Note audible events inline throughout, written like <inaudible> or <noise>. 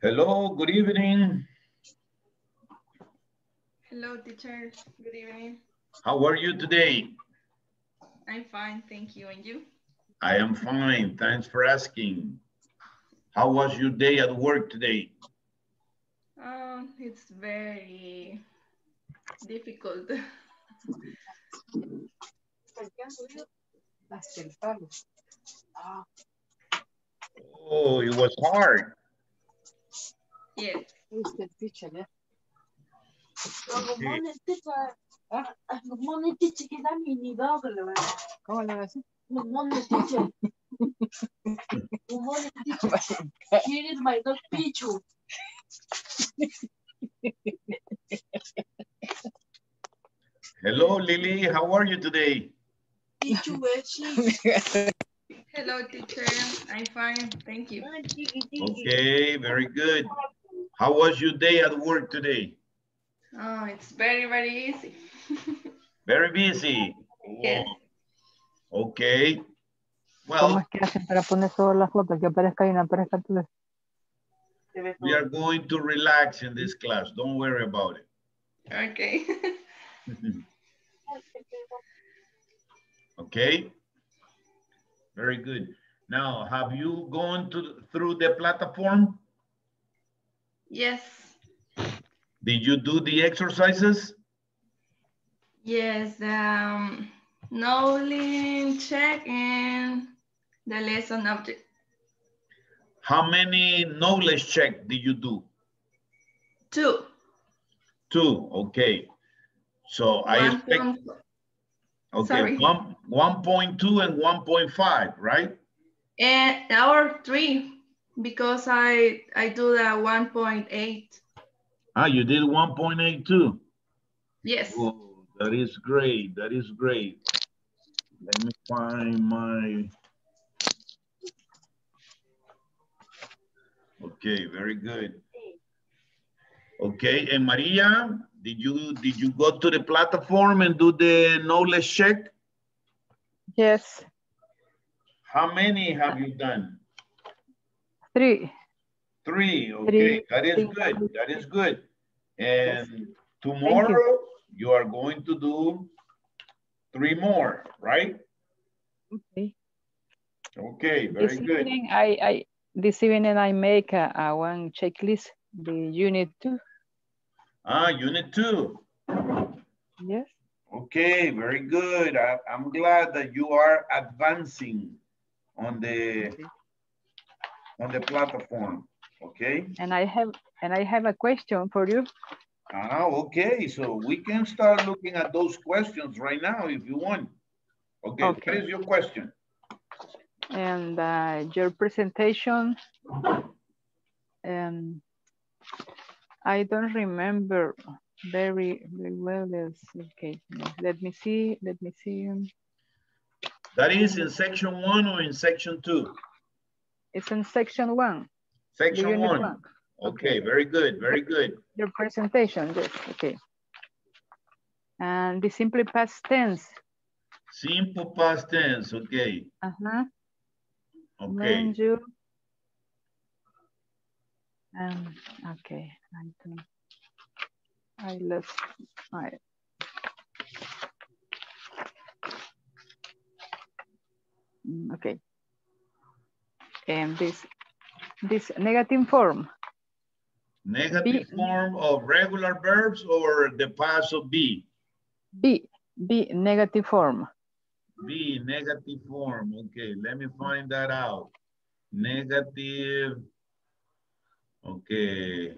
Hello, good evening. Hello, teacher. Good evening. How are you today? I'm fine, thank you. And you? I am fine. Thanks for asking. How was your day at work today? Um, it's very difficult. Oh, it was hard. Yes. Okay. ¿Cómo le va a decir? Here is my dog Pichu. Hello, Lily. How are you today? Pichu Bechi. Hello, teacher. I'm fine, thank you. Okay, very good. How was your day at work today? Oh, it's very, very easy. <laughs> Very busy. Yes. Oh, okay. ¿Cómo Well, es que hacen para poner todas las fotos? Que aparezca ahí, no aparezca tú? we are going to relax in this class. Don't worry about it. Okay. <laughs> Okay? Very good. Now, have you gone to, through the platform? Yes, Did you do the exercises? yes, um, knowledge check and the lesson object. How many knowledge check did you do? Two. Two, okay. So I expect, point- okay, sorry. one, 1.2 and 1.5, right? And our three, because I, I do the one point eight. Ah, you did 1.8 too? Yes. Oh, that is great, that is great. Let me find my. Okay, very good. Okay, and Maria, did you, did you go to the platform and do the knowledge check? Yes, How many have you done? Three. Three, okay, Three, that is good, that is good. And tomorrow, you are going to do three more, right? Okay. Okay, This very good. evening, I, I, this evening I make a, a one checklist, the unit two. Ah, unit two. Yes, Okay, very good. I, I'm glad that you are advancing on the, on the platform, okay? and I have, and I have a question for you. Ah, okay, so we can start looking at those questions right now if you want. Okay, what Okay. is your question? And uh, your presentation, um, I don't remember very, very well. Let's, okay, let me see, let me see. um, That is in section one or in section two? It's in section one. Section unit one. Okay, very good, very good. Your presentation, yes, okay. And the simple past tense, Simple past tense, okay, uh-huh, okay. when you. Um, okay, I don't, I lost my. Mm, Okay. And this, this negative form, Negative Be- form of regular verbs or the past of be? be, be negative form. Be negative form, okay, let me find that out. Negative, okay.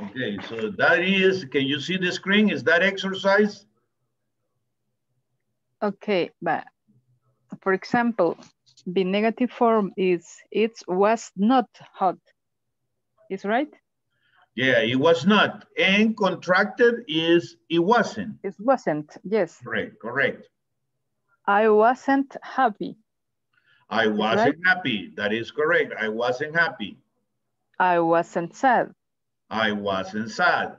Okay, so that is, can you see the screen? Is that exercise? Okay, but for example, the negative form is it was not hot. Is right? Yeah, it was not. And contracted is it wasn't. It wasn't. Yes. Correct, correct. I wasn't happy. I wasn't happy. That is correct. I wasn't happy. I wasn't sad. I wasn't sad.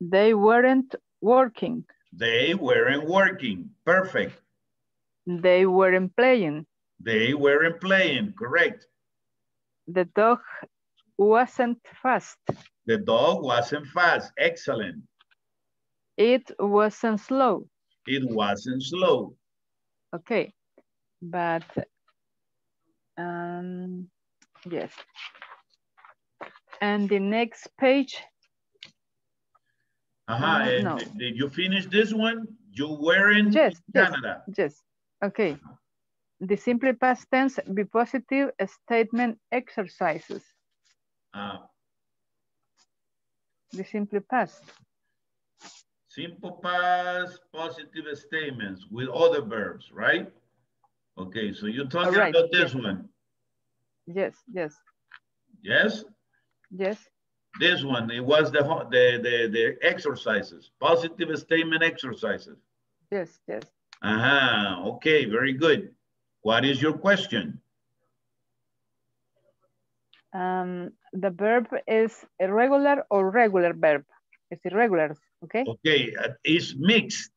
They weren't working. They weren't working. Perfect. They weren't playing. They weren't playing, correct. The dog wasn't fast. The dog wasn't fast, excellent. It wasn't slow. It wasn't slow. Okay, but um, yes. And the next page, Uh, no. did you finish this one? You were in Yes, yes. Canada. yes, okay. The simple past tense be positive statement exercises. Uh, The simple past. simple past positive statements with other verbs, right? Okay, so you're talking Alright, about this yes. one, Yes, yes, yes? yes. This one, it was the, the, the, the exercises, positive statement exercises. Yes, yes. Uh-huh, okay, very good. What is your question? Um, the verb is irregular or regular verb. It's irregular, okay? Okay, uh, it's mixed.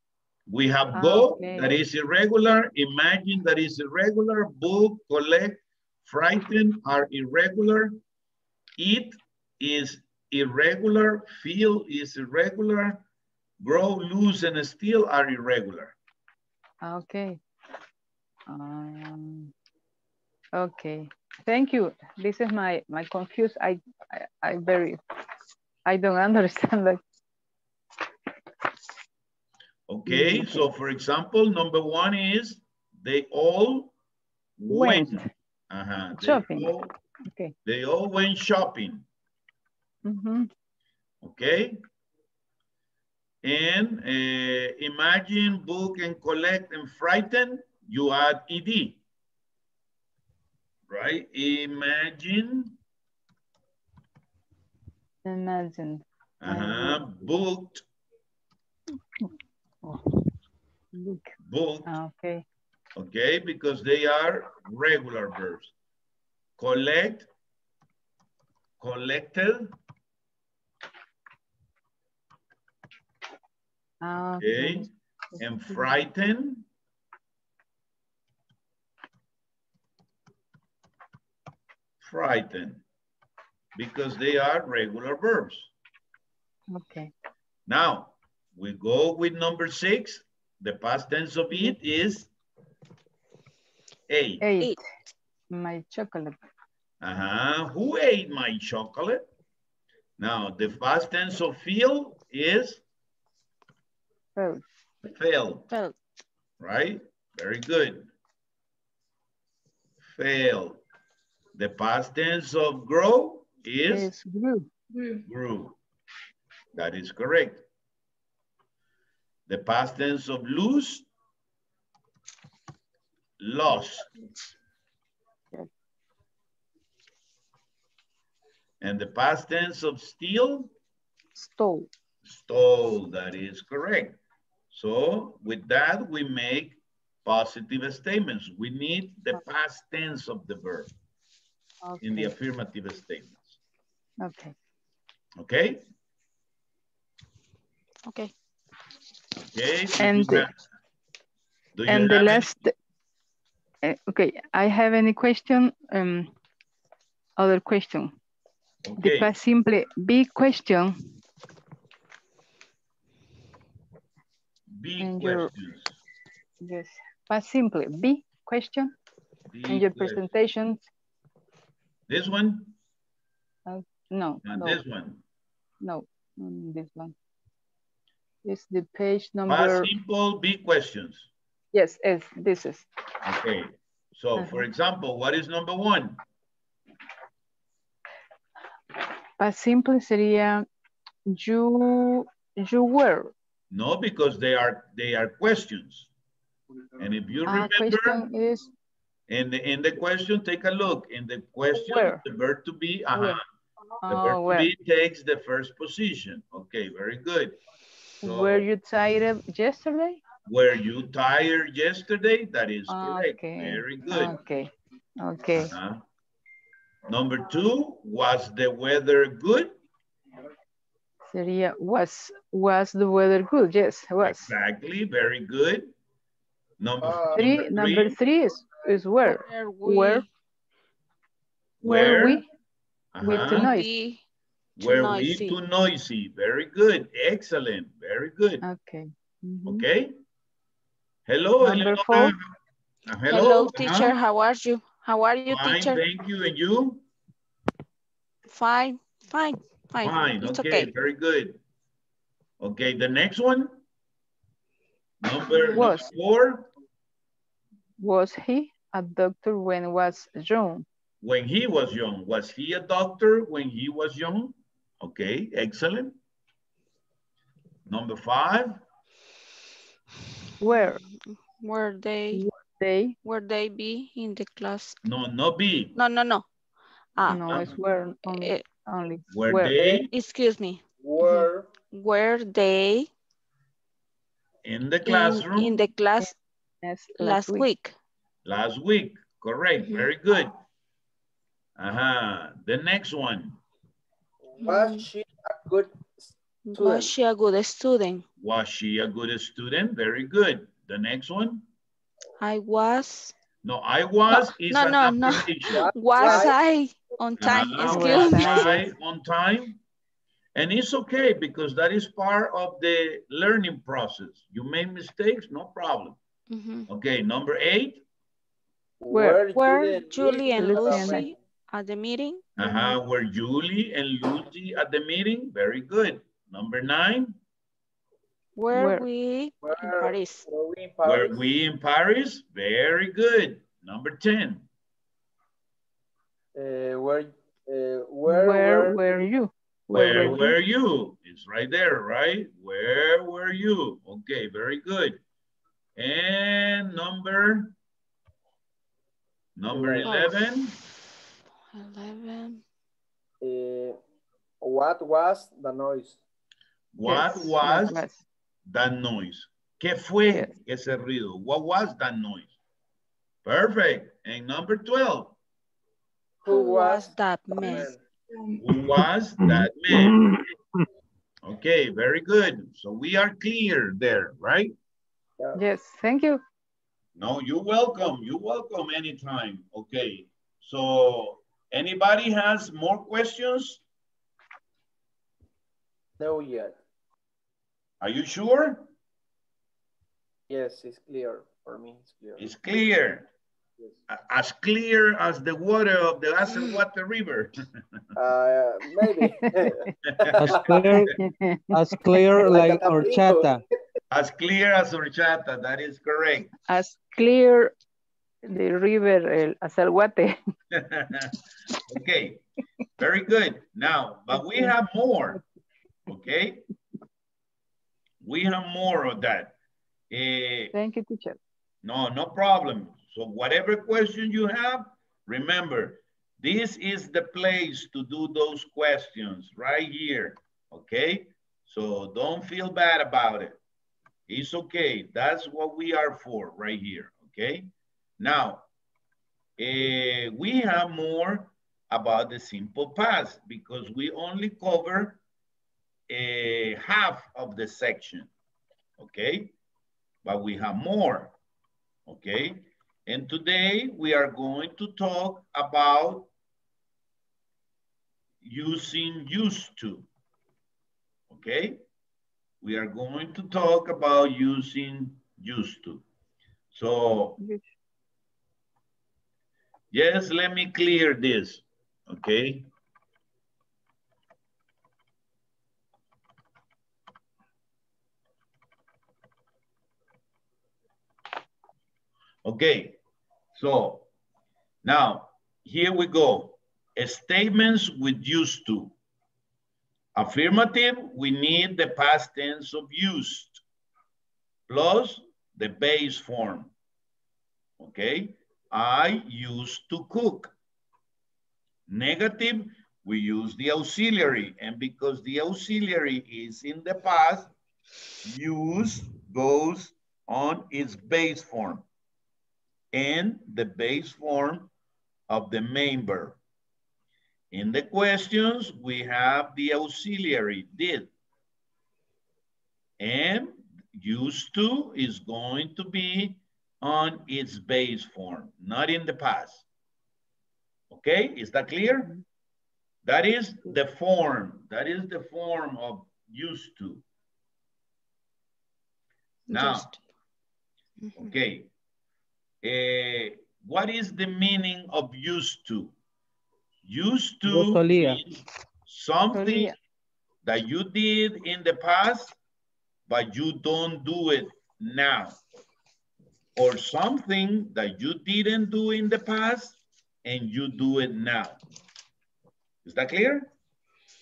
We have Ah, go, okay. that is irregular, imagine that is irregular, book, collect, frighten are irregular, eat is irregular, feel is irregular, grow, lose, and steal are irregular. Okay. Um, okay, thank you. This is my, my confused, I, I, I very, I don't <laughs> understand that. Okay, Mm, so for example, number one is they all went. Went. Uh-huh, they Shopping. all- Okay. They all went shopping. Mhm. okay? And uh, imagine, book, and collect, and frighten, you add ed. Right? Imagine, Imagine. uh-huh, booked, Look. booked, Ah, Okay. okay? Because they are regular verbs. Collect, collected, okay? And frighten, frighten, because they are regular verbs. Okay. Now, we go with number six. The past tense of it is ate. Eight. My chocolate. Uh-huh. Who ate my chocolate? Now, the past tense of feel is Felt. fail, Felt. right? Very good. Fail. The past tense of grow is Is grew. Grew. grew. That is correct. The past tense of lose, lost. And the past tense of steal, Stole. stole. That is correct. So with that, we make positive statements. We need the past tense of the verb in the affirmative statements. Okay. Okay? Okay. Okay. And the- do you And the last, uh, okay, I have any question? Um, other question. Okay. The Okay. past simple be question. Big and your- questions. Yes. but simply be question in your questions. presentation. This one uh, No, and no, this one. no, this one. It's the page Past number, simple, B questions. yes, yes, this is. Okay. So uh-huh. for example, what is number one? Past simple sería you, you were. No, because they are they are questions. And if you Ah, remember, question is in the in the question, take a look. In the question, Where? the verb to be, uh Where? the Oh, verb to be takes the first position. Okay, very good. So, Were you tired yesterday? Were you tired yesterday? That is correct. Okay. Very good. Okay, okay. Uh-huh. Number two, was the weather good? Sería was, was the weather good? Yes, was. Exactly, very good. Number, Uh, Three, number three is, is where? Where we Where? Where we? The noise. be too Were noisy. we too noisy? Very good. Excellent. Very good. Okay. Mhm. Okay. Hello, Number Eleonora. four. Uh, Hello, hello. teacher. uh-huh. How are you? How are you, Fine, teacher? thank you. And you? Fine, fine, fine. Fine. It's Okay, okay. very good. Okay, the next one. Number, number Was. four. Was he a doctor when was young? When he was young. Was he a doctor when he was young? Okay, excellent. Number five. Where Were they, they? were they be in the class? No, no B. No, no, no. Ah, No, it's where only. eh, only. Were Where? they excuse me. Were Were they in the classroom? in the class Yes, last week? Last week, correct, Mhm. very good. Uh-huh, the next one. was she a good Was student? she a good student? Was she a good student? Very good. The next one. I was. No, I was is no, no, no. affirmation. Was Right. I on time? Excuse me. I on time? And it's okay because that is part of the learning process. You make mistakes, no problem. Mhm. Okay, number eight. Where? Were Julie Julie and Lucy at the meeting? Uh-huh, were Julie and Lucy at the meeting? Very good. Number nine. Were Where? we in Were, Paris? were we in Were Paris? we in Paris? Very good. Number 10. Uh, were, uh, where, Where were, were you? Where were were you? It's right there, right? Where were you? Okay, very good. And number, number Oh. 11. 11. uh, what was the noise? What Yes, was what was? that noise? ¿Qué fue Yes. ese ruido? What was that noise? Perfect. And number 12. Who was that man? Who was that man? Okay, very good. So we are clear there, right? Yes, thank you. No, you're welcome. You're welcome anytime. Okay. So anybody has more questions? No yet. Are you sure? Yes, it's clear. For me, it's clear. It's clear. Yes. A- As clear as the water of the Acelhuate River. <laughs> Uh, maybe. <laughs> As clear, as clear Like a like horchata. As clear as horchata, that is correct. As clear the river El Acelhuate. <laughs> okay, very good. Now, but we have more, okay? We have more of that. Eh, Thank you, teacher. no, no problem. So whatever question you have, remember, this is the place to do those questions right here, okay? So don't feel bad about it. It's okay. That's what we are for right here, okay? Now, eh, we have more about the simple past because we only cover eh, half of the section, okay? But we have more, okay? And today we are going to talk about using used to, okay? We are going to talk about using used to. So Yes, let me clear this, okay? Okay, so now here we go. Statements with used to. Affirmative, we need the past tense of used plus the base form, okay? I used to cook. Negative, we use the auxiliary. And because the auxiliary is in the past, use goes on its base form and the base form of the main verb. In the questions, we have the auxiliary did. And used to is going to be on its base form, not in the past. Okay, is that clear? That is the form. That is the form of used to. Now, Just- Mhm. okay. Eh, what is the meaning of used to? Used to means something Solía. that you did in the past, but you don't do it now. Or something that you didn't do in the past and you do it now. Is that clear?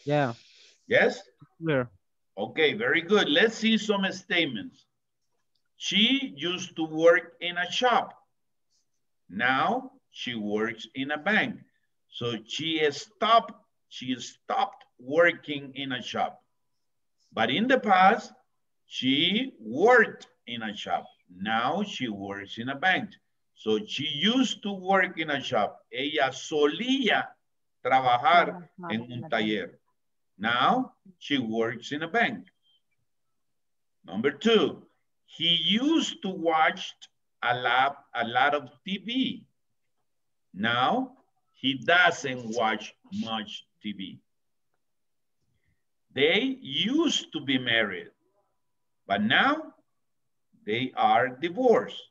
Yeah, Yes? clear. Okay, very good. Let's see some statements. She used to work in a shop. Now she works in a bank. So she stopped, she stopped working in a shop. But in the past, she worked in a shop. Now she works in a bank. So she used to work in a shop. Ella solía trabajar en un taller. Now she works in a bank. Number two, he used to watch a lot, a lot of TV. Now he doesn't watch much TV. They used to be married, but now they are divorced.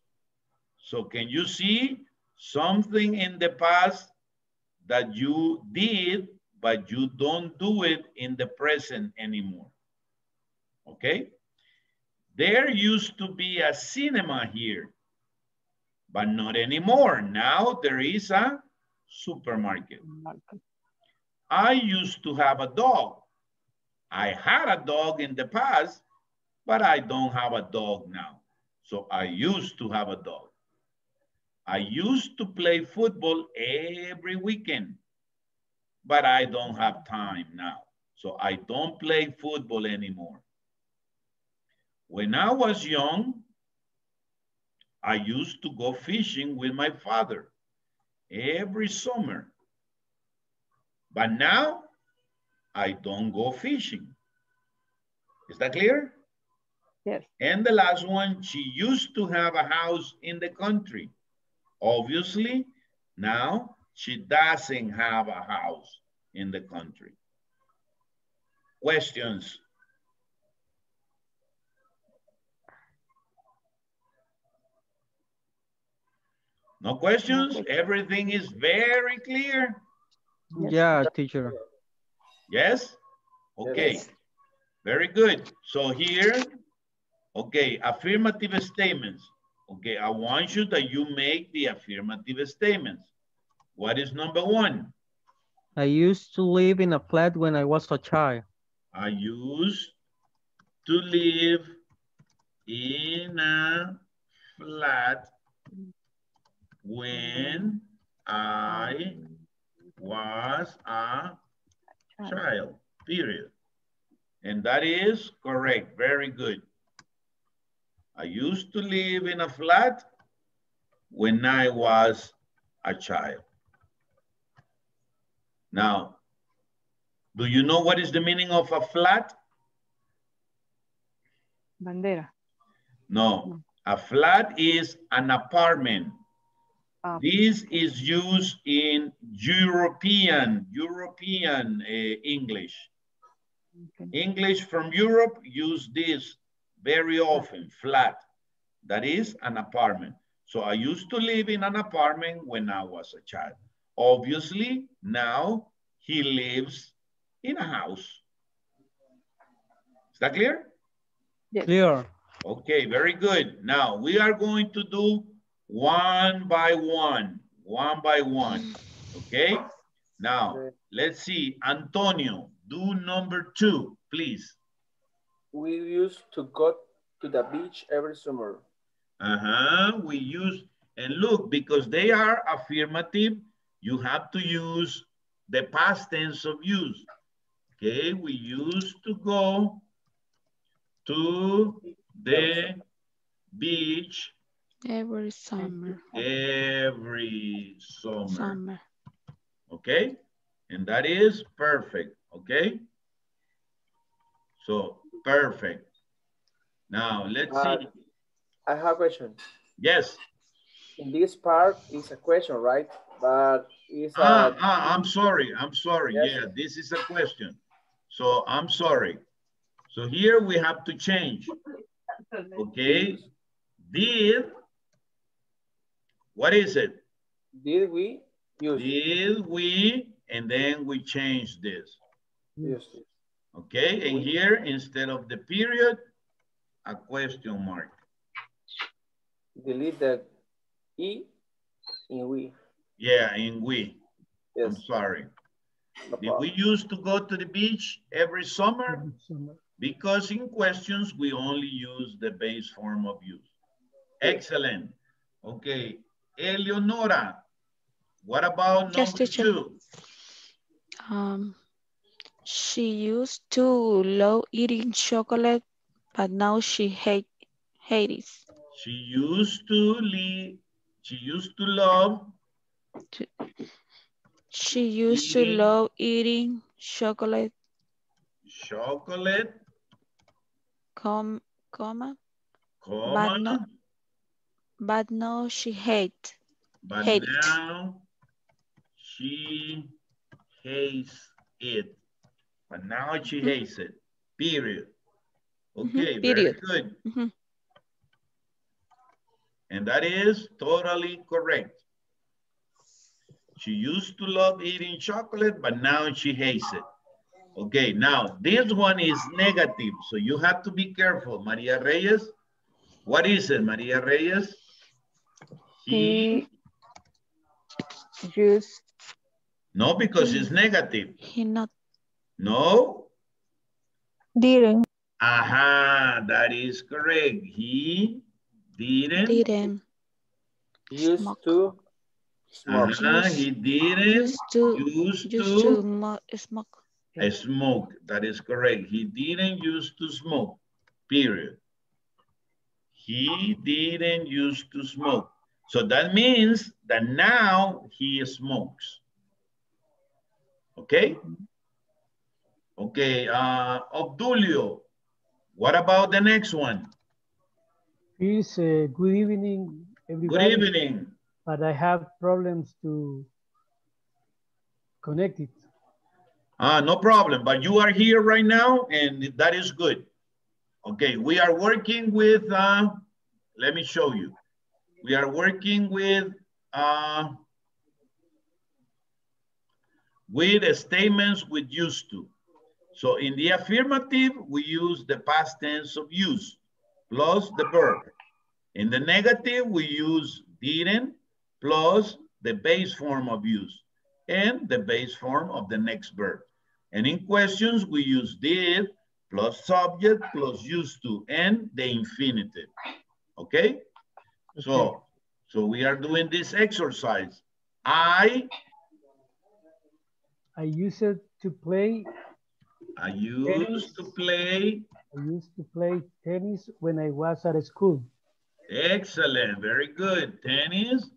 So can you see something in the past that you did, but you don't do it in the present anymore? Okay? There used to be a cinema here, but not anymore. Now there is a supermarket. I used to have a dog. I had a dog in the past, but I don't have a dog now. So I used to have a dog. I used to play football every weekend, but I don't have time now. So I don't play football anymore. When I was young, I used to go fishing with my father every summer. But now I don't go fishing. Is that clear? Yes. And the last one, she used to have a house in the country. Obviously, now she doesn't have a house in the country. Questions? No questions? Everything is very clear? Yeah, teacher. Yes? Okay, Yes. very good. So here, okay, affirmative statements. Okay, I want you that you make the affirmative statements. What is number one? I used to live in a flat when I was a child. I used to live in a flat when I was a child, period. And that is correct, very good. I used to live in a flat when I was a child. Now, do you know what is the meaning of a flat? Bandera. No, a flat is an apartment. Ah. This is used in European, European uh, English. Okay. English from Europe use this very often, flat. That is an apartment. So I used to live in an apartment when I was a child. Obviously, now he lives in a house. Is that clear? Yes. Clear. Okay, very good. Now we are going to do one by one, one by one. Okay? Now, let's see. Antonio, do number two, please. We used to go to the beach every summer. Uh-huh. We use, and look, because they are affirmative, you have to use the past tense of use. Okay, we used to go to the beach Every summer, every summer. summer. Okay? And that is perfect, okay? So, perfect. Now, let's Uh, see. I have a question. Yes, in this part is a question, right? But it's Ah, a, ah, I'm sorry, I'm sorry. Yes. Yeah, this is a question. So I'm sorry. So here we have to change. Okay, did, what is it? did we use, Did we, and then we change this. use it? Okay, and here, instead of the period, a question mark. Delete the E in we. Yeah, in we, I'm sorry. no Did we used to go to the beach every summer? Because in questions, we only use the base form of use. Excellent. Okay, Eleonora, what about Yes, number teacher. two? Um, she used to love eating chocolate, but now she hate hate it. She used to leave, she used to love, She used to Eating. love eating chocolate, chocolate, com, comma, comma, no- but now she hate. but hate now she hates it. But now she Mhm. hates it, period. Mhm, Okay, very period. good. Mhm. And that is totally correct. She used to love eating chocolate, but now she hates it. Okay, now this one is negative, so you have to be careful. Maria Reyes, what is it, Maria Reyes? He, He used no, because it's negative. He not No, didn't aha, that is correct. He didn't, didn't Used Smoke. to smoke. uh-huh, he didn't used to used used to to smoke. a smoke. That is correct. He didn't used to smoke, period. He didn't used to smoke. So that means that now he smokes. Okay? Okay, uh, Obdulio, what about the next one? Please, uh, good evening, Good evening. But I have problems to connect it. Uh, no problem, but you are here right now and that is good. Okay, we are working with, uh, let me show you. We are working with, uh, with statements with used to. So in the affirmative, we use the past tense of use plus the verb. In the negative, we use didn't plus the base form of use and the base form of the next verb. And in questions, we use did plus subject plus used to and the infinitive. Okay? So, so we are doing this exercise. I, I used to play, I used to play. I used to play tennis when I was at school. Excellent, very good. Tennis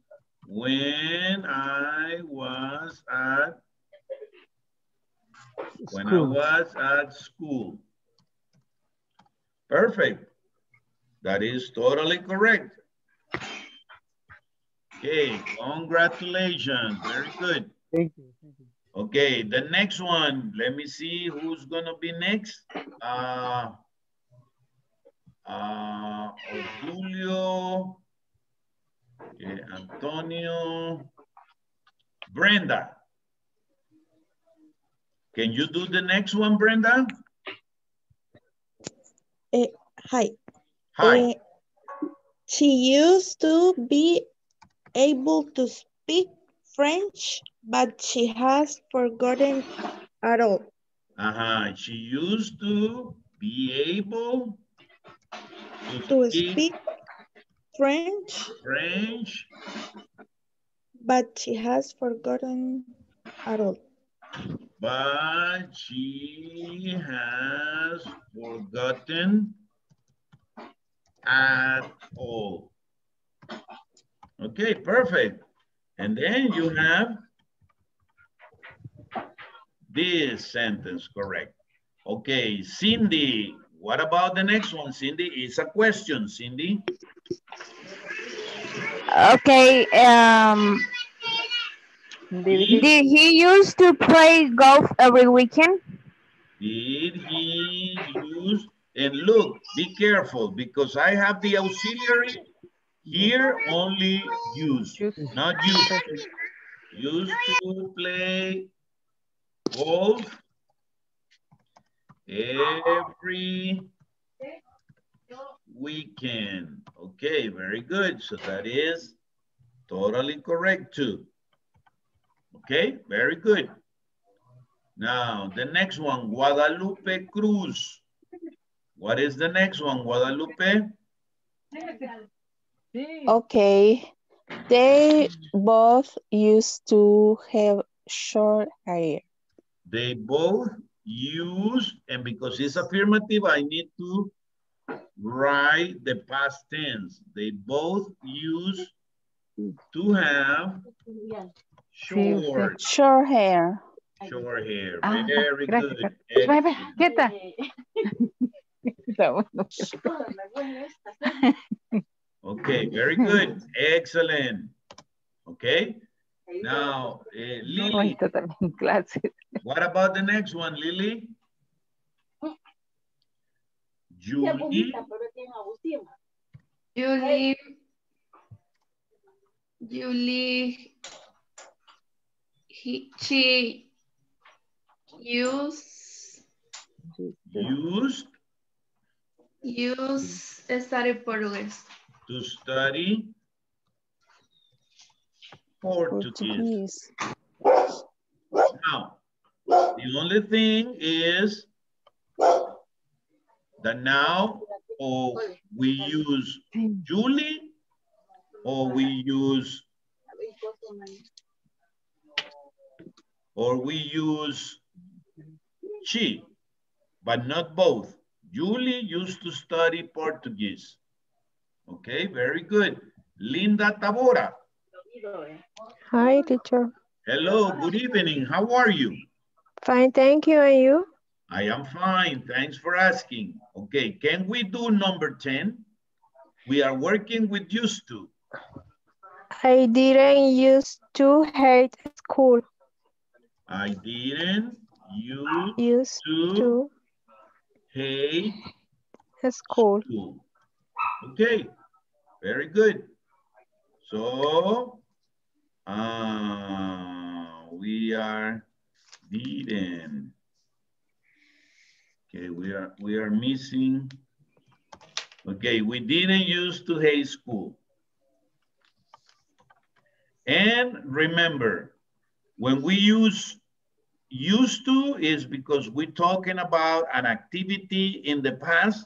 when I was at when I was at school. Perfect. That is totally correct. Okay, congratulations. Very good. Thank you. Thank you. Okay, the next one. Let me see who's gonna be next. Uh, uh, Julio, okay, Antonio, Brenda. Can you do the next one, Brenda? Eh, hi. Hi. Eh, she used to be able to speak French, but she has forgotten at all. Uh-huh. She used to be able To speak French, French, but she has forgotten at all. but she has forgotten at all. Okay, perfect. And then you have this sentence correct. Okay, Cindy, what about the next one? Cindy, it's a question, Cindy. Okay. Um, He- did he used to play golf every weekend? Did he use, and look, be careful because I have the auxiliary here only use, not used to. Used to play golf every weekend. Okay, very good. So that is totally correct too. Okay, very good. Now, the next one, Guadalupe Cruz. What is the next one, Guadalupe? Okay. They both used to have short hair. They both use, and because it's affirmative, I need to write the past tense. They both use to have short, Short hair. short hair. Ah, Very gracias. good. Ve, ve, Excellent. <laughs> <laughs> quieta. Está bueno. Okay, very <laughs> good. Excellent. Okay. Now, eh, No, Lily, está también en clase. <laughs> what about the next one, Lily? Julie, Julie, Julie, he, she use, used use study Portuguese. To study Portuguese. Portuguese. Now, the only thing is that now or we use Julie or we use or we use she, but not both. Julie used to study Portuguese. Okay, very good. Linda Tabora. Hi, teacher. Hello, good evening. How are you? Fine, thank you. And you? I am fine. Thanks for asking. Okay, can we do number 10? We are working with used to. I didn't used to hate school. I didn't use Used to to hate school. school. Okay, very good. So, uh, we are didn't. Okay, we are we are missing. Okay, we didn't use to hate school. And remember, when we use used to is because we're talking about an activity in the past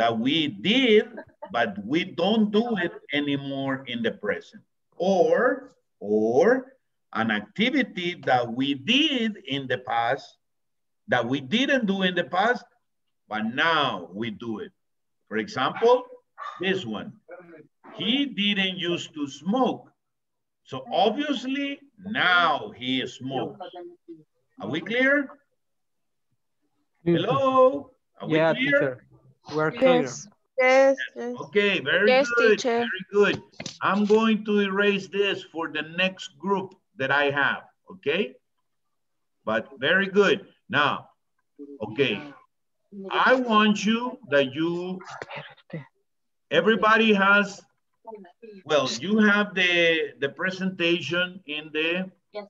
that we did, but we don't do it anymore in the present. Or, or an activity that we did in the past that we didn't do in the past, but now we do it. For example, this one. He didn't used to smoke. So obviously now he smokes. Are we clear? Hello? Are we Yeah, clear? teacher. We're clear. Yes. Yes. yes. Okay, very Yes, good, teacher. very good. I'm going to erase this for the next group that I have, okay? But very good. Now, okay, I want you that you, everybody has, well, you have the, the presentation in the, in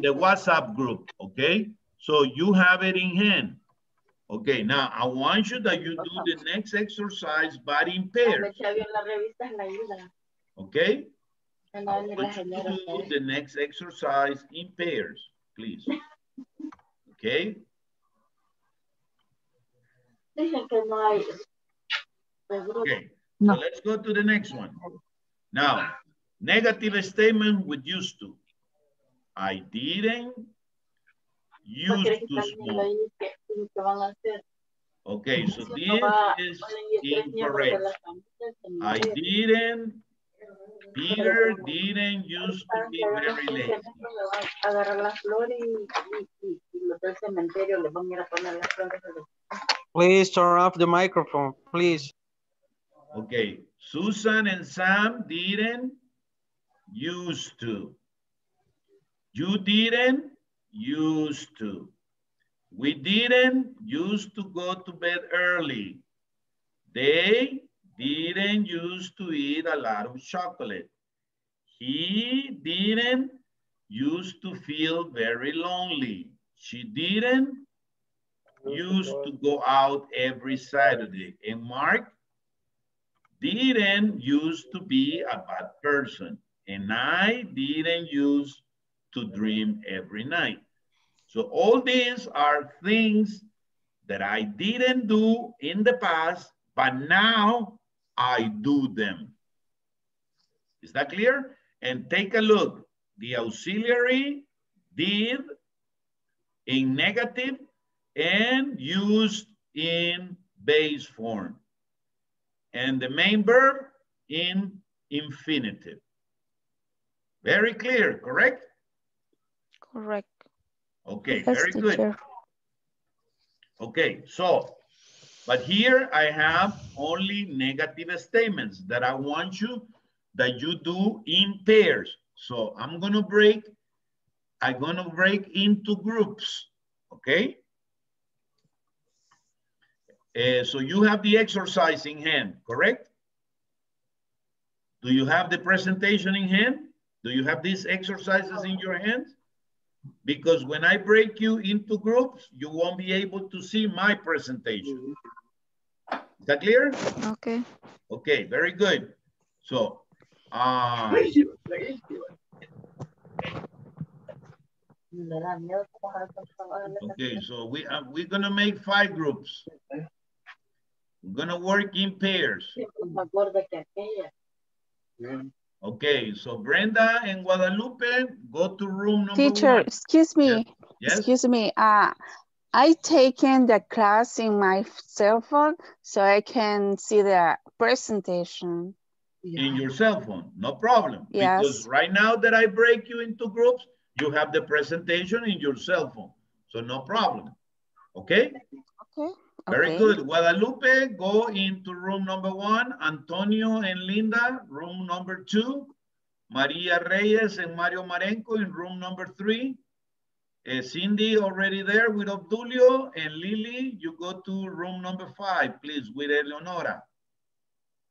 the WhatsApp group, okay? So you have it in hand. Okay, now I want you that you do the next exercise, but in pairs, okay? I want you to do the next exercise in pairs, please. Okay? Okay, so let's go to the next one. Now, negative statement with used to. I didn't used to smoke. Okay, so this is incorrect. I didn't, Peter didn't used to be very lazy. Agarrar las flores y, y, y, y los del cementerio les van a ir a poner las flores. Please turn off the microphone, please. Okay, Susan and Sam didn't used to. You didn't used to. We didn't used to go to bed early. They didn't used to eat a lot of chocolate. He didn't used to feel very lonely. She didn't used to go out every Saturday. And Mark didn't used to be a bad person. And I didn't used to dream every night. So all these are things that I didn't do in the past, but now I do them. Is that clear? And take a look. The auxiliary did in negative and used in base form. And the main verb in infinitive. Very clear, correct? Correct. Okay, Yes, very good. Okay, so, but here I have only negative statements that I want you, that you do in pairs. So I'm gonna break, I'm gonna break into groups, okay? Uh, so you have the exercise in hand, correct? Do you have the presentation in hand? Do you have these exercises in your hands? Because when I break you into groups, you won't be able to see my presentation. Is that clear? Okay. Okay, very good. So, uh, Le da miedo trabajar con trabajo. okay, so we, uh, we're gonna make five groups. We're gonna work in pairs. Me acuerdo que aquella. Okay, so Brenda and Guadalupe, go to room number Teacher, one. excuse me. Yes. Excuse me. Uh, I taken the class in my cell phone so I can see the presentation. in your cell phone, no problem. Yes. Because right now that I break you into groups, you have the presentation in your cell phone. So no problem. Okay? Okay. Very okay. good. Guadalupe, go into room number one. Antonio and Linda, room number two. Maria Reyes and Mario Marenco in room number three. Uh, Cindy already there with Obdulio and Lily, you go to room number five, please, with Eleonora.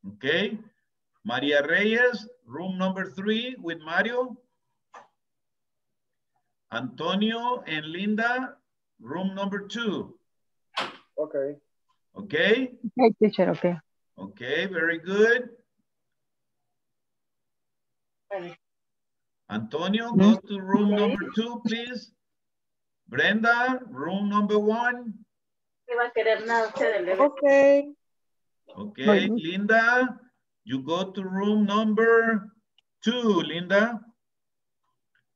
Okay? Maria Reyes, room number three with Mario. Antonio and Linda, room number two. Okay. Okay? Okay, teacher, okay. Okay, very good. Antonio, go to room number two, please. Brenda, room number one. No iba a querer nada usted del Okay. Okay, Linda, you go to room number two, Linda.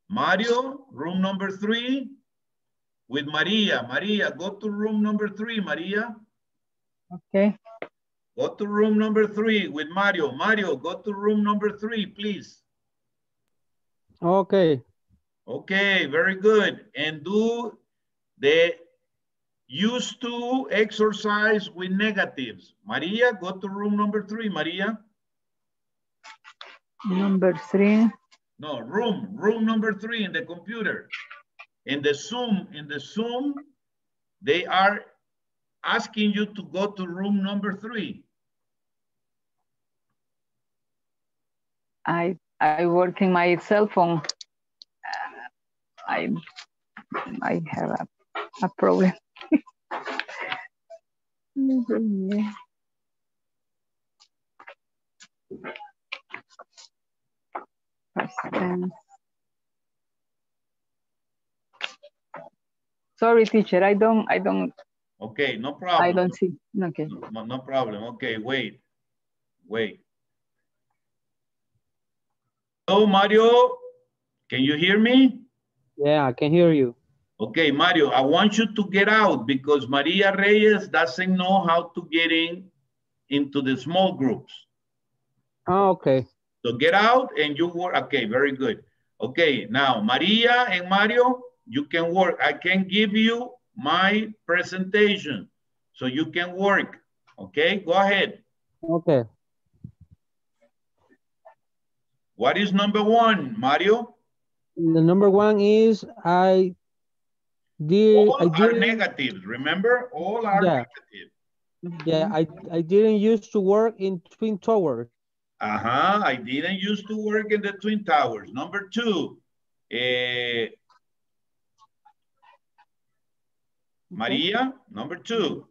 Mario, room number three with Maria. Maria, go to room number three, Maria. Okay. Go to room number three with Mario. Mario, go to room number three, please. Okay. Okay, very good. And do the used to exercise with negatives. Maria, go to room number three, Maria. Number three. No, room, room number three in the computer. In the Zoom, in the Zoom, they are asking you to go to room number three. I I work in my cell phone. I I have a, a problem. <laughs> Present. Sorry, teacher. I don't. I don't. Okay, no problem. I don't see. Okay. No, no problem. Okay, wait, wait. Hello, Mario. Can you hear me? Yeah, I can hear you. Okay, Mario, I want you to get out because Maria Reyes doesn't know how to get in into the small groups. Oh, okay. So get out and you work. Okay, very good. Okay, now Maria and Mario, you can work. I can give you my presentation so you can work. Okay, go ahead. Okay. What is number one, Mario? The number one is I did, All I are didn't, negatives, remember? All are Yeah. negative. yeah, I, I didn't used to work in Twin Towers. Uh-huh, I didn't used to work in the Twin Towers. Number two, eh, Maria, number two.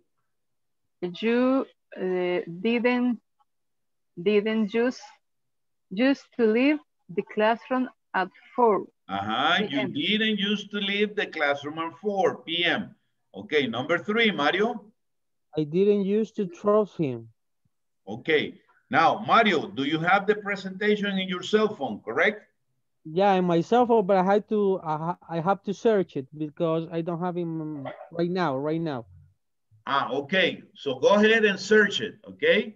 You uh, didn't didn't use used to leave the classroom at four. Uh-huh, you didn't used to leave the classroom at 4 p.m. Okay, number three, Mario. I didn't used to trust him. Okay, now, Mario, do you have the presentation in your cell phone, correct? Yeah, in my cell phone, but I had to, I, ha- I have to search it because I don't have him right now, right now. Ah, okay, so go ahead and search it, okay?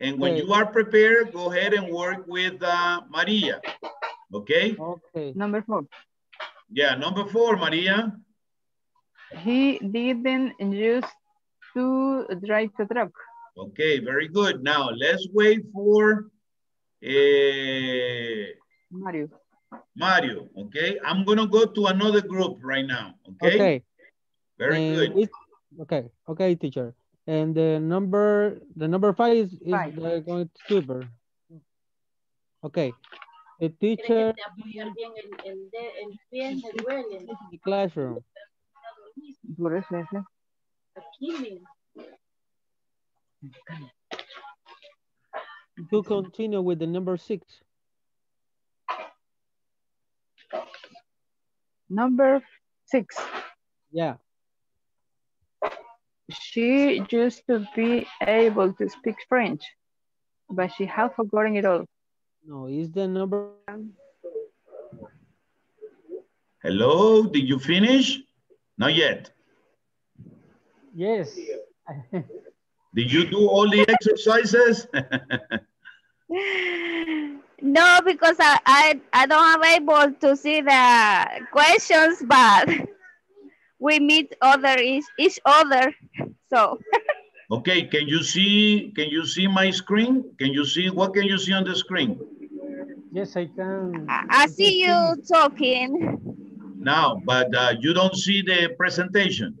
And when Okay. you are prepared, go ahead and work with uh, Maria, okay? Okay. Number four. Yeah, number four, Maria. He didn't use to drive the truck. Okay, very good. Now, let's wait for eh, Mario. Mario, okay? I'm gonna go to another group right now, okay? Okay. Very and good. it- okay, okay, teacher. And the number, the number five is, is Five. the going to super. Okay. The teacher que apoyar bien el, el, de- el pie, me duele. in the classroom. Por eso es. Aquí, mira. To continue with the number six. Number six. Yeah. She used to be able to speak French, but she has forgotten it all. No, is the number Hello, did you finish? Not yet. Yes. Did you do all the exercises? <laughs> No, because I, I, I don't have able to see the questions, but <laughs> we meet other each, each other. So <laughs> Okay, can you see, can you see my screen? Can you see, what can you see on the screen? Yes, I can. I, I see you talking. Now, but uh, you don't see the presentation?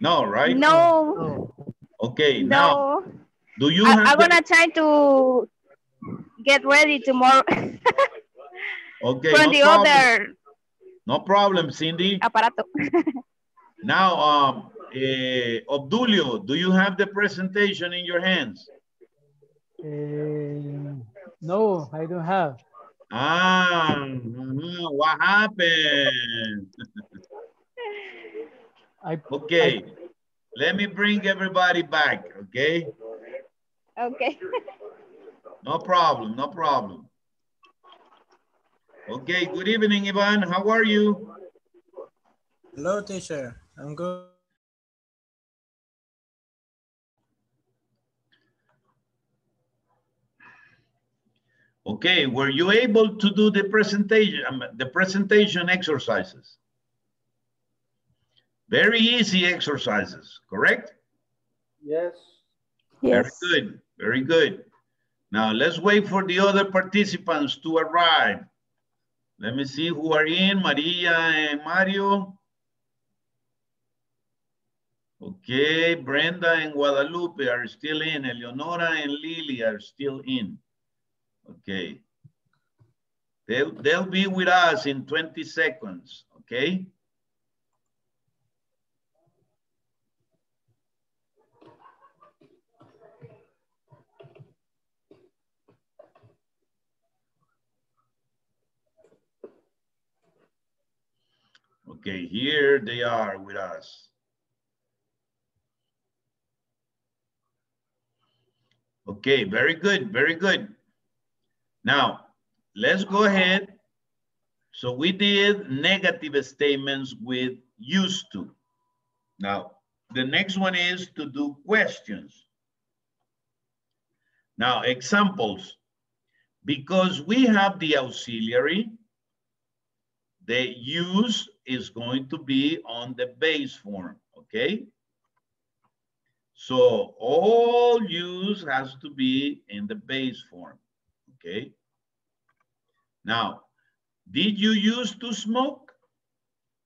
No, right? No, Okay, now, no. do you I, have? I'm the- gonna try to get ready tomorrow Okay, <laughs> from no the problem. other No problem, Cindy. aparato. <laughs> Now, um, eh, Obdulio, do you have the presentation in your hands? Eh, no, I don't have. Ah, mhm, what happened? <laughs> I, Okay, let me bring everybody back, okay? Okay. No problem, no problem. Okay, good evening, Ivan. How are you? Hello, teacher. I'm good. Okay, were you able to do the presentation, um, the presentation exercises? Very easy exercises, correct? Yes. Very good, very good. Now let's wait for the other participants to arrive. Let me see who are in, Maria and Mario. Okay, Brenda and Guadalupe are still in. Eleonora and Lily are still in. Okay. They'll, they'll be with us in 20 seconds, okay? Okay, here they are with us. Okay, very good, very good. Now, let's go ahead. So we did negative statements with used to. Now, the next one is to do questions. Now, examples. Because we have the auxiliary, the use is going to be on the base form, okay? So all use has to be in the base form, okay? Now, did you used to smoke?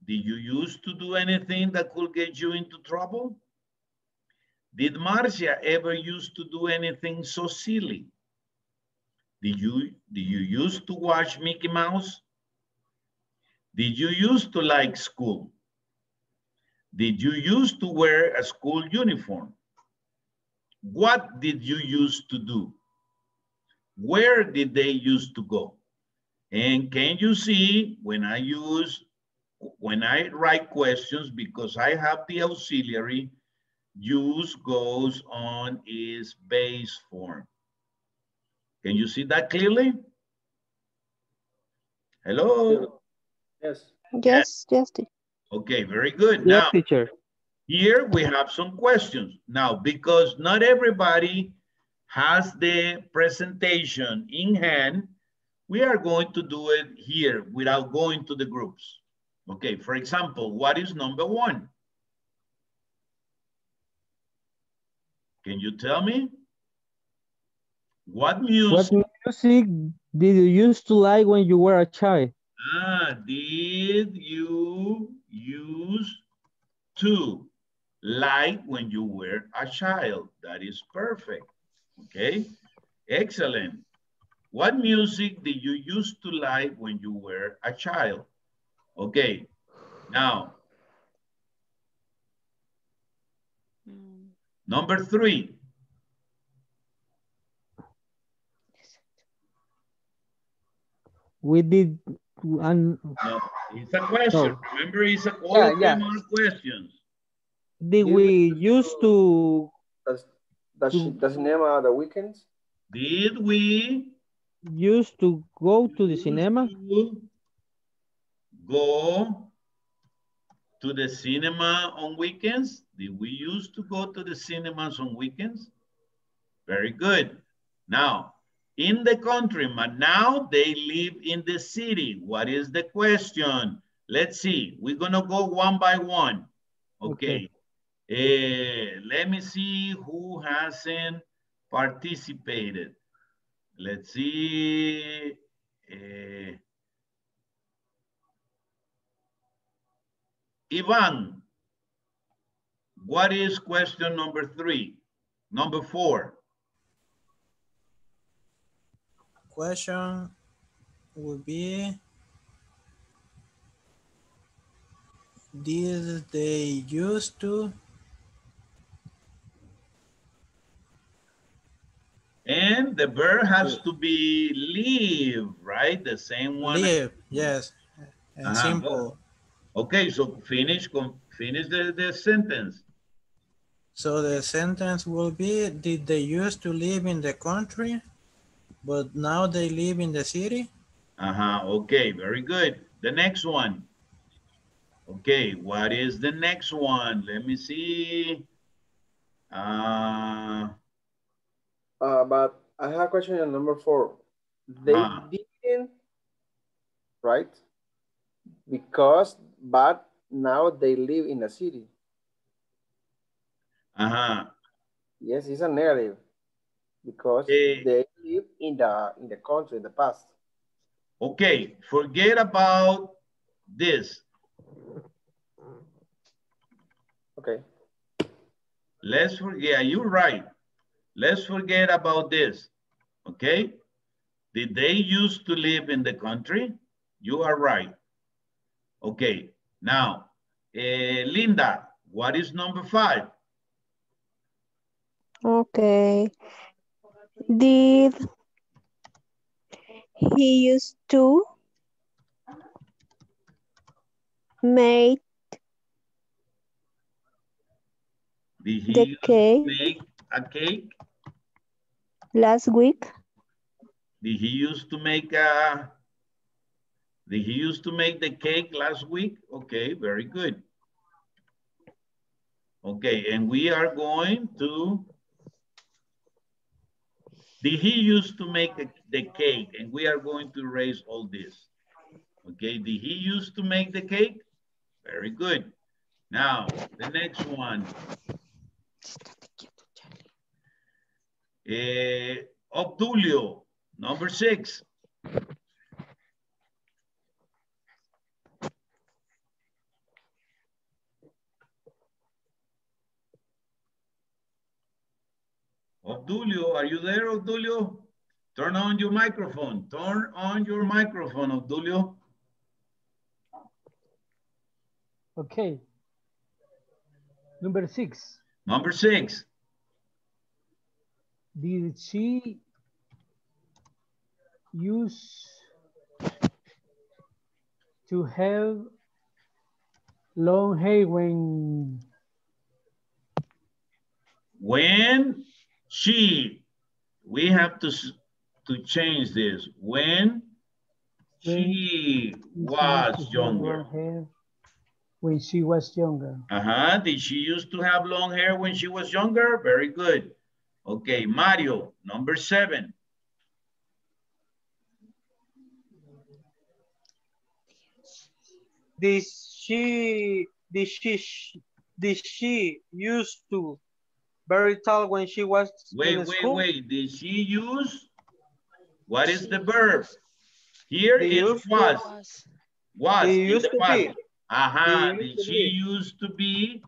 Did you used to do anything that could get you into trouble? Did Marcia ever used to do anything so silly? Did you, did you used to watch Mickey Mouse? Did you used to like school? Did you used to wear a school uniform? What did you used to do? Where did they used to go? And can you see when I use, when I write questions, because I have the auxiliary, use goes on is base form. Can you see that clearly? Hello? Yes. Yes, yes. teacher. Okay, very good. Yes, Now, teacher. here we have some questions. Now, because not everybody has the presentation in hand, we are going to do it here without going to the groups. Okay, for example, what is number one? Can you tell me? What music? What music? music did you used to like when you were a child? Ah, did you use to like when you were a child? That is perfect. Okay, excellent. What music did you used to like when you were a child? Okay, now, number three. We did, and No, it's a question. No. Remember, it's a, all Yeah, yeah. them questions. did we used to Does, does, To- does cinema the weekends? Did we used to go to the cinema? to go to the cinema on weekends? Did we used to go to the cinemas on weekends? Very good. Now, in the country, but now they live in the city. What is the question? Let's see. We're gonna go one by one. Okay. Eh, let me see who hasn't participated. Let's see. Eh, Ivan, what is question number three? Number four. Question would be Did they used to And the verb has to be live, right? The same one. live? Yes. And Uh-huh. simple. Okay, so finish, finish the, the sentence. So the sentence will be Did they used to live in the country, but now they live in the city? Uh-huh, okay, very good. The next one. Okay, what is the next one? Let me see. Uh, Uh, but I have a question on number four. They Ah. didn't, right? Because, but now they live in a city. uh-huh. Yes, it's a negative. Because Eh. they live in the in the country in the past. Okay, forget about this. Okay. Let's forget, yeah, you're right. Let's forget about this, okay? Did they used to live in the country? You are right. Okay, now, eh, Linda, what is number five? Okay. Did he used to make Did he The cake. make a cake? last week? Did he used to make a, did he used to make the cake last week? Okay, very good. Okay, and we are going to, he used to make the, cake? And we are going to erase all this. Okay, did he used to make the cake? Very good. Now, the next one. Eh, Obdulio, number six. Obdulio, are you there, oh, Obdulio? Turn on your microphone. Turn on your microphone, oh, Obdulio. Okay. Number six. Number six. Did she use to have long hair when When she, we have to, to change this. When she was younger. hair when she was younger? Uh-huh. Did she used to have long hair when she was younger? Very good. Okay, Mario, number seven. Did she did she did she used to very tall when she was Wait, in wait, school? wait. Did she use? What is the verb? Here They is used was. Was They in used the to past. be. They Did she be. used to be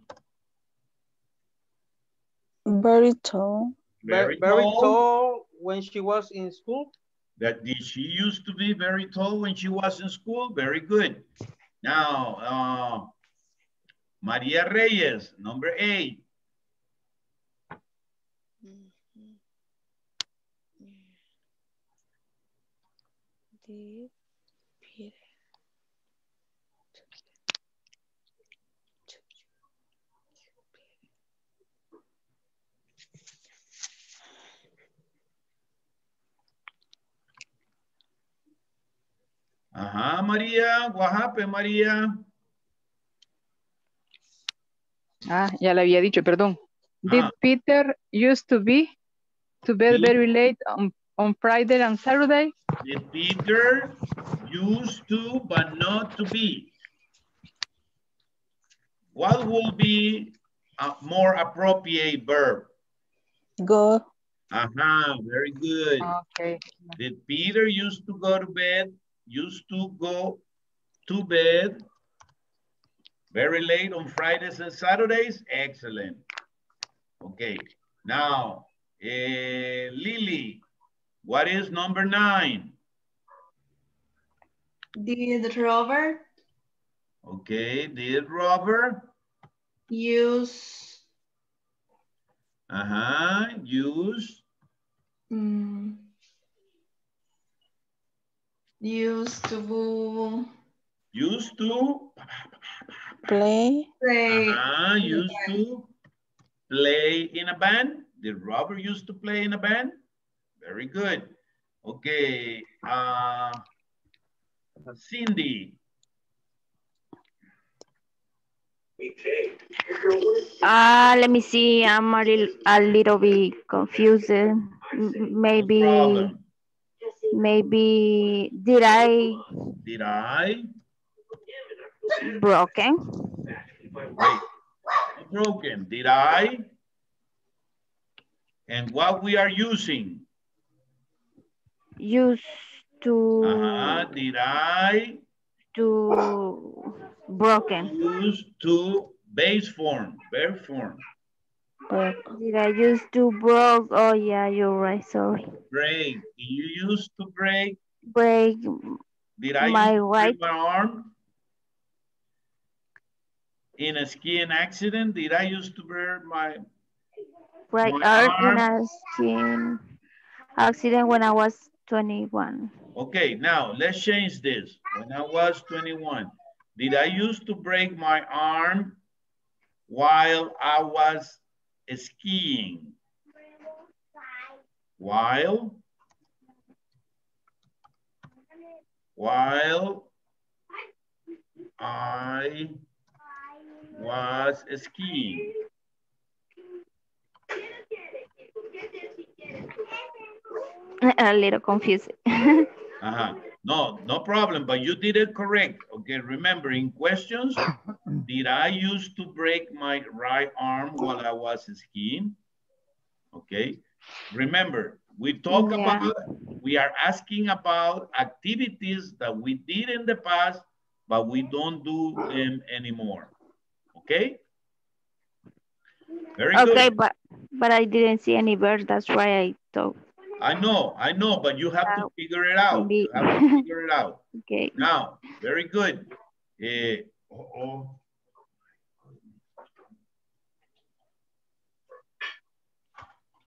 Very tall. very, very tall? tall when she was in school? That did she used to be very tall when she was in school? Very good. Now, uh, Maria Reyes, number eight. Peter Ajá, María. What happened, María? Ah, ya le había dicho, perdón. Did Ah. Peter used to be to bed very late on, on Friday and Saturday? Did Peter used to but not to be? What will be a more appropriate verb? Go. Aha, very good. Okay. Did Peter used to go to bed, used to go to bed very late on Fridays and Saturdays? Excellent. Okay, now, eh, Lily, what is number nine? Did Robert Okay, did Robert? use Uh-huh, use, mm, used to used to, Play. play uh-huh, used band? to play in a band? Did Robert used to play in a band? Very good. Okay, uh, Cindy, Uh, let me see. I'm a little, a little bit confused. Maybe, maybe did I did I? broken? Wait, broken, did I? And what we are using? Used to Uh-huh, did I to broken? use to base form, verb form? Did I used to broke? Oh yeah, you're right. Sorry. Break, did you use to break? Break Did I My right- my arm? In a skiing accident, did I use to break my, right My arm in a skin accident when I was 21. Okay, now let's change this. When I was 21, did I used to break my arm while I was skiing? While? While I was skiing. a little confused. <laughs> Uh-huh. No, no problem, but you did it correct. Okay, remember in questions, <coughs> did I used to break my right arm while I was skiing? Okay, remember, we talk Yeah. about, we are asking about activities that we did in the past, but we don't do them anymore. Okay? Very okay, good. but but I didn't see any bird. That's why I thought. I know, I know, but you have to Uh, figure it out. You have to figure it out. <laughs> Okay. Now, very good. Eh, oh, oh.